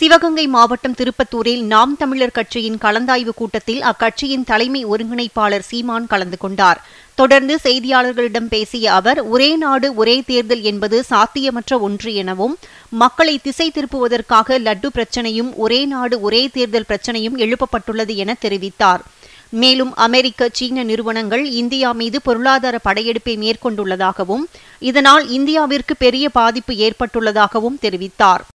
சிவகங்கை மாவட்டம் திருப்பத்தூரில் நாம் தமிழர் கட்சியின் கலந்தாய்வு கூட்டத்தில் அக்கட்சியின் தலைமை ஒருங்கிணைப்பாளர் சீமான் கலந்து கொண்டார். தொடர்ந்து செய்தியாளர்களிடம் பேசிய அவர் ஒரே நாடு ஒரே தேர்தல் என்பது சாத்தியமற்ற ஒன்று எனவும் மக்களை திசை திருப்புவதற்காக லட்டு பிரச்சனையும் ஒரே நாடு ஒரே தேர்தல் பிரச்சனையும் எழுப்பப்பட்டுள்ளது என தெரிவித்தார். மேலும் அமெரிக்க சீன நிறுவனங்கள் இந்தியா மீது பொருளாதார படையெடுப்பை மேற்கொண்டுள்ளதாகவும் இதனால் இந்தியாவிற்கு பெரிய பாதிப்பு ஏற்பட்டுள்ளதாகவும் தெரிவித்தார்.